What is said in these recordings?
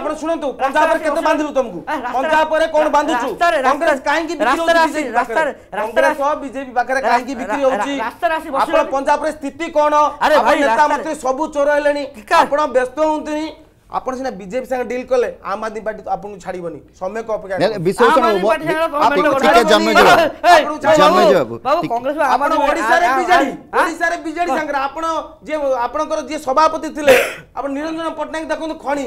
ଆପଣ ଶୁଣନ୍ତୁ ପଞ୍ଜାବ ପରେ କେତେ ବାନ୍ଧିଲୁ ତମକୁ ପଞ୍ଜାବ ପରେ କଣ ବାନ୍ଧୁଛୁ କଂଗ୍ରେସ କାହିଁକି କଂଗ୍ରେସ ବିଜେପି ପାଖରେ କାହିଁକି ବିକ୍ରି ହଉଛି ଆପଣ ପଞ୍ଜାବରେ ସ୍ଥିତି କଣ ନେତା ମନ୍ତ୍ରୀ ସବୁ ଚୋର ହେଲେଣି ଆପଣ ବ୍ୟସ୍ତ ହୁଅନ୍ତୁନି ଆପଣ ସିନା ବିଜେପି ସାଙ୍ଗେ ଡିଲ୍ କଲେ ଆମ୍ ଆଦମୀ ପାର୍ଟି ଆପଣଙ୍କୁ ଛାଡ଼ିବନି ସମୟକୁ ଅପେକ୍ଷା ବିଜେଡି ସାଙ୍ଗରେ ଆପଣ ଯିଏ ଆପଣଙ୍କର ଯିଏ ସଭାପତି ଥିଲେ ଆପଣ ନିରଞ୍ଜନ ପଟ୍ଟନାୟକ ଦେଖନ୍ତୁ ଖଣି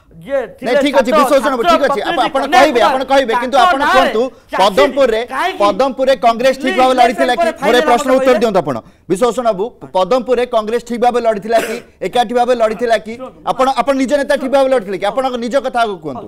ঠিক আছে বিশ্লেষণ হব ঠিক আছে আপন কইবে আপন কইবে কিন্তু আপন কোনতু পদমপুরে পদমপুরে কংগ্রেস ঠিক ভাবে লড়িছিলা কি মোরে প্রশ্ন উত্তর দিও আপন বিশ্লেষণ বাবু পদমপুরে কংগ্রেস ঠিক ভাবে লড়িছিলা কি একাঠি ভাবে লড়িছিলা কি আপন আপন নিজ নেতা ঠিক ভাবে লড়িছিলা কি আপন নিজ কথা কোনতু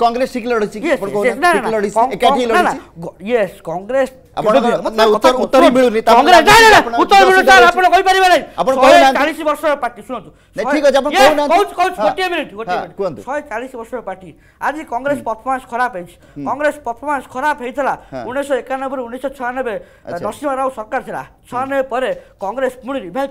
कांग्रेस ठीक लढीची येस कांग्रेस कांग्रेस परफॉर्मेंस खराब है कांग्रेस परफॉर्मेंस खराब हेतला 1991 ରୁ 1996 ନରସିଂହ ରାଓ ସରକାର ଥିଲା ଛୟାନବେ ପରେ କଂଗ୍ରେସ ପୁଣି ରିଭାଇଭ୍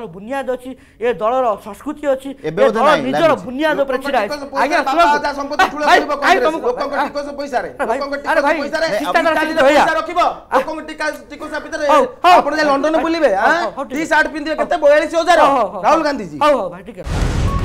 ଦଳର ବୁନିଆଦ ଅଛି ଏ ଦଳର ସଂସ୍କୃତି ଅଛି ନିଜର ବୁନିଆଦ ଉପରେ ଛିଡ଼ା ହେଇଛି ଆଜ୍ଞା ଆପଣ ଲଣ୍ଡନ ବୁଲିବେ ଟି ସାର୍ଟ ପିନ୍ଧିବେ କେତେ ବୟାଳିଶ ହଜାର ରାହୁଲ ଗାନ୍ଧିଜୀ ହଉ ହଉ ଭାଇ ଟିକେ